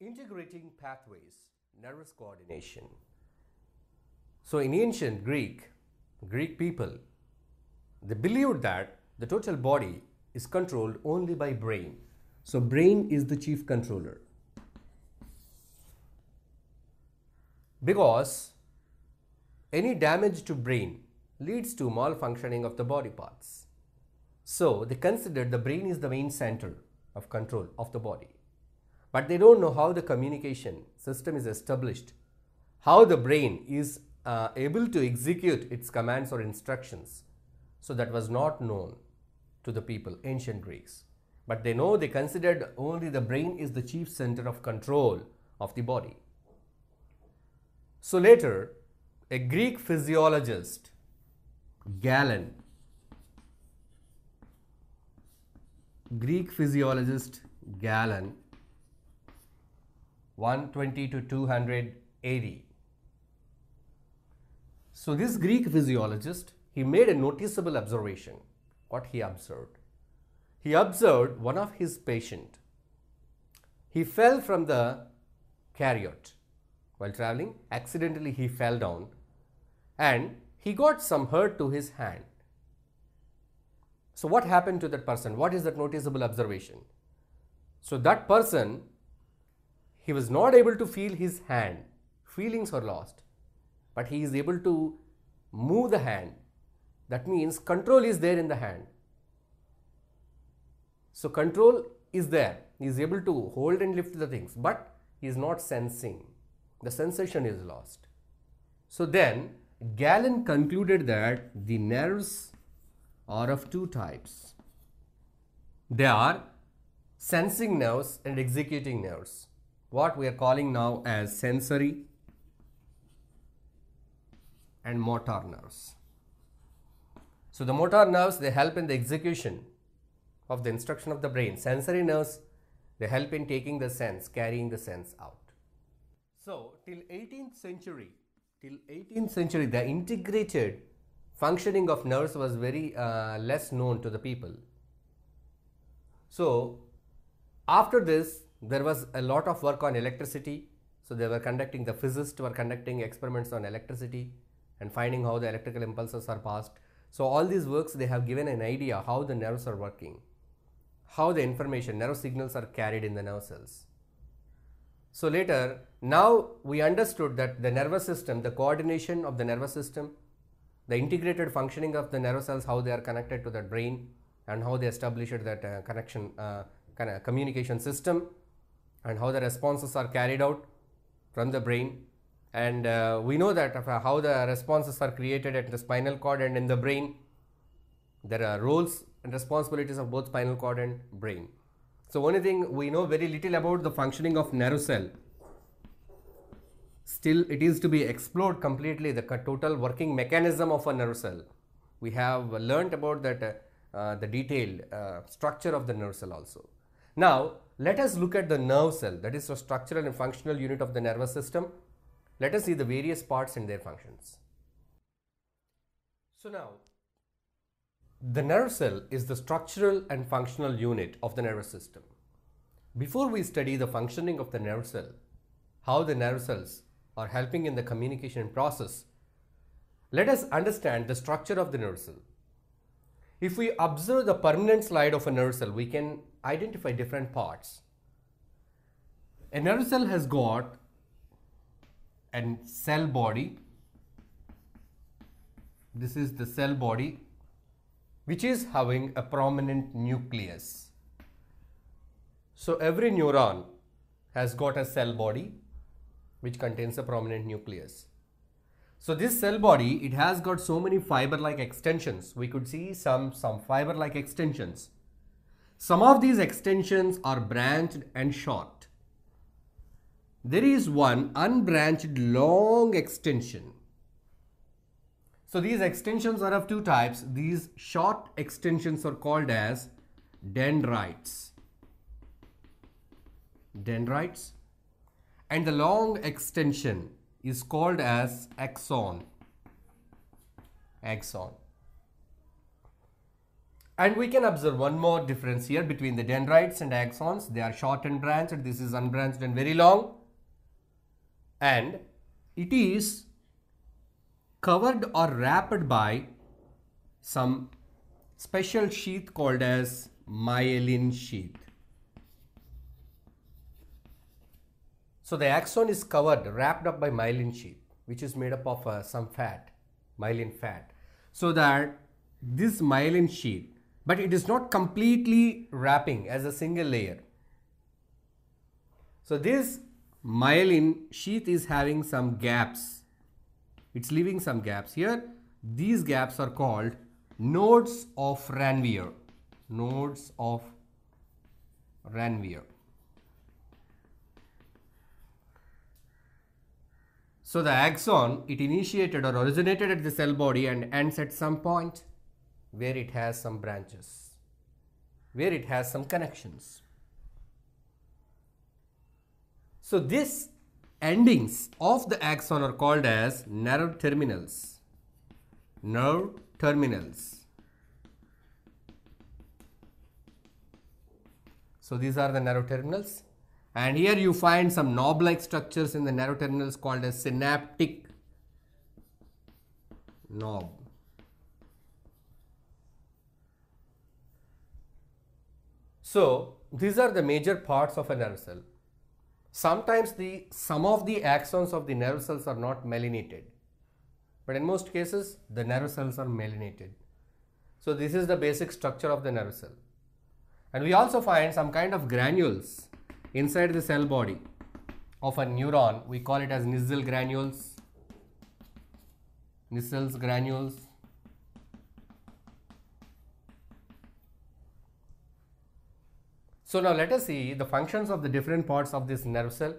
integrating pathways, nervous coordination. So, in ancient Greek, Greek people, they believed that the total body is controlled only by brain. So, brain is the chief controller. Because any damage to brain leads to malfunctioning of the body parts. So, they considered the brain is the main center of control of the body but they don't know how the communication system is established, how the brain is uh, able to execute its commands or instructions. So that was not known to the people, ancient Greeks. But they know they considered only the brain is the chief center of control of the body. So later, a Greek physiologist, Galen, Greek physiologist Galen 120 to 200 AD. So this Greek physiologist, he made a noticeable observation. What he observed? He observed one of his patient. He fell from the chariot while traveling. Accidentally he fell down and he got some hurt to his hand. So what happened to that person? What is that noticeable observation? So that person he was not able to feel his hand. Feelings were lost. But he is able to move the hand. That means control is there in the hand. So control is there. He is able to hold and lift the things, but he is not sensing. The sensation is lost. So then Galen concluded that the nerves are of two types. They are sensing nerves and executing nerves what we are calling now as sensory and motor nerves. So the motor nerves they help in the execution of the instruction of the brain. Sensory nerves they help in taking the sense, carrying the sense out. So till 18th century, till 18th century the integrated functioning of nerves was very uh, less known to the people. So after this there was a lot of work on electricity. So they were conducting, the physicists were conducting experiments on electricity and finding how the electrical impulses are passed. So all these works, they have given an idea how the nerves are working, how the information, nerve signals are carried in the nerve cells. So later, now we understood that the nervous system, the coordination of the nervous system, the integrated functioning of the nerve cells, how they are connected to the brain and how they established that uh, connection, uh, kind of communication system and how the responses are carried out from the brain. And uh, we know that how the responses are created at the spinal cord and in the brain. There are roles and responsibilities of both spinal cord and brain. So only thing we know very little about the functioning of nerve cell. Still it is to be explored completely the total working mechanism of a nerve cell. We have learnt about that uh, uh, the detailed uh, structure of the nerve cell also now let us look at the nerve cell that is the structural and functional unit of the nervous system. Let us see the various parts and their functions. So now the nerve cell is the structural and functional unit of the nervous system. Before we study the functioning of the nerve cell, how the nerve cells are helping in the communication process, let us understand the structure of the nerve cell. If we observe the permanent slide of a nerve cell, we can identify different parts. A nerve cell has got a cell body. This is the cell body which is having a prominent nucleus. So every neuron has got a cell body which contains a prominent nucleus. So this cell body, it has got so many fiber-like extensions. We could see some, some fiber-like extensions. Some of these extensions are branched and short. There is one unbranched long extension. So these extensions are of two types. These short extensions are called as dendrites. Dendrites. And the long extension is called as axon. Axon. And we can observe one more difference here between the dendrites and axons. They are short and branched. This is unbranched and very long. And it is covered or wrapped by some special sheath called as myelin sheath. So the axon is covered, wrapped up by myelin sheath, which is made up of uh, some fat, myelin fat. So that this myelin sheath but it is not completely wrapping as a single layer. So this myelin sheath is having some gaps. It's leaving some gaps here. These gaps are called nodes of Ranvier. Nodes of Ranvier. So the axon, it initiated or originated at the cell body and ends at some point where it has some branches, where it has some connections. So these endings of the axon are called as nerve terminals. Nerve terminals. So these are the nerve terminals and here you find some knob-like structures in the nerve terminals called as synaptic knob. So these are the major parts of a nerve cell. Sometimes the some of the axons of the nerve cells are not myelinated, but in most cases the nerve cells are myelinated. So this is the basic structure of the nerve cell. And we also find some kind of granules inside the cell body of a neuron. We call it as Nissl granules. Nissl's granules So now let us see the functions of the different parts of this nerve cell,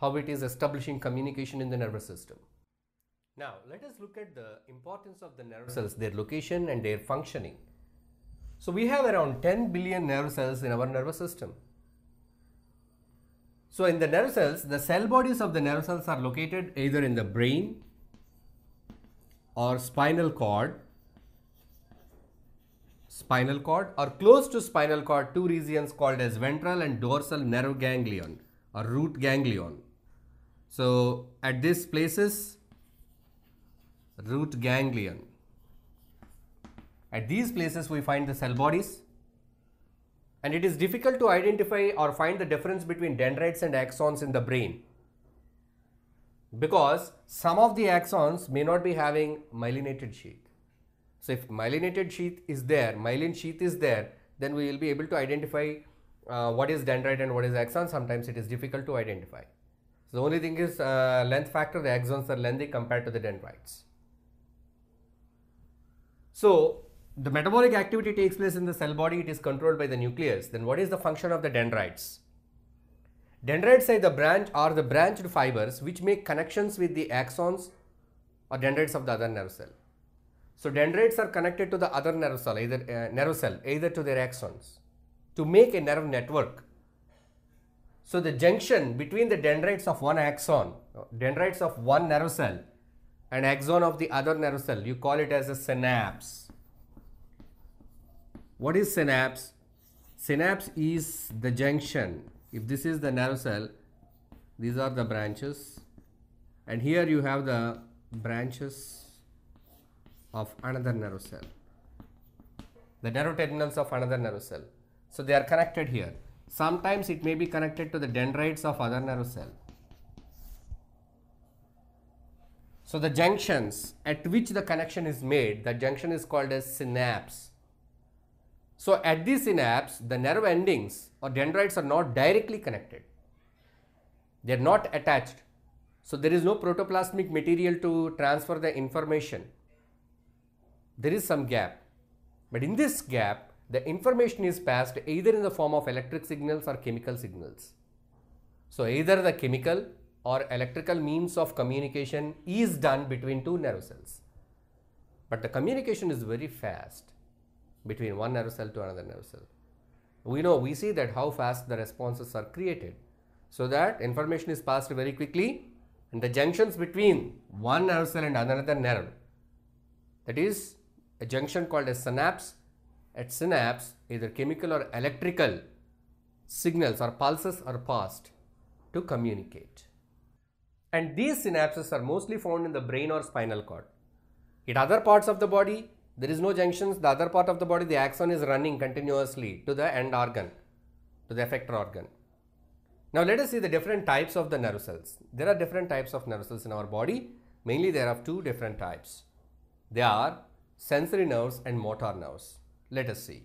how it is establishing communication in the nervous system. Now let us look at the importance of the nerve cells, their location and their functioning. So we have around 10 billion nerve cells in our nervous system. So in the nerve cells, the cell bodies of the nerve cells are located either in the brain or spinal cord spinal cord or close to spinal cord two regions called as ventral and dorsal nerve ganglion or root ganglion. So at these places root ganglion. At these places we find the cell bodies and it is difficult to identify or find the difference between dendrites and axons in the brain because some of the axons may not be having myelinated sheath. So if myelinated sheath is there, myelin sheath is there, then we will be able to identify uh, what is dendrite and what is axon. Sometimes it is difficult to identify. So the only thing is uh, length factor, the axons are lengthy compared to the dendrites. So the metabolic activity takes place in the cell body, it is controlled by the nucleus. Then what is the function of the dendrites? Dendrites are the branch or the branched fibers which make connections with the axons or dendrites of the other nerve cell. So dendrites are connected to the other nerve cell, either uh, nerve cell, either to their axons, to make a nerve network. So the junction between the dendrites of one axon, dendrites of one nerve cell, and axon of the other nerve cell, you call it as a synapse. What is synapse? Synapse is the junction. If this is the nerve cell, these are the branches, and here you have the branches of another nerve cell. The nerve terminals of another nerve cell. So they are connected here. Sometimes it may be connected to the dendrites of other nerve cell. So the junctions at which the connection is made, the junction is called as synapse. So at the synapse, the nerve endings or dendrites are not directly connected. They are not attached. So there is no protoplasmic material to transfer the information there is some gap. But in this gap, the information is passed either in the form of electric signals or chemical signals. So either the chemical or electrical means of communication is done between two nerve cells. But the communication is very fast between one nerve cell to another nerve cell. We know, we see that how fast the responses are created. So that information is passed very quickly and the junctions between one nerve cell and another nerve that is a junction called a synapse at synapse either chemical or electrical signals or pulses are passed to communicate. And these synapses are mostly found in the brain or spinal cord. In other parts of the body, there is no junctions. The other part of the body, the axon is running continuously to the end organ, to the effector organ. Now let us see the different types of the nerve cells. There are different types of nerve cells in our body. Mainly there are two different types. They are sensory nerves and motor nerves. Let us see.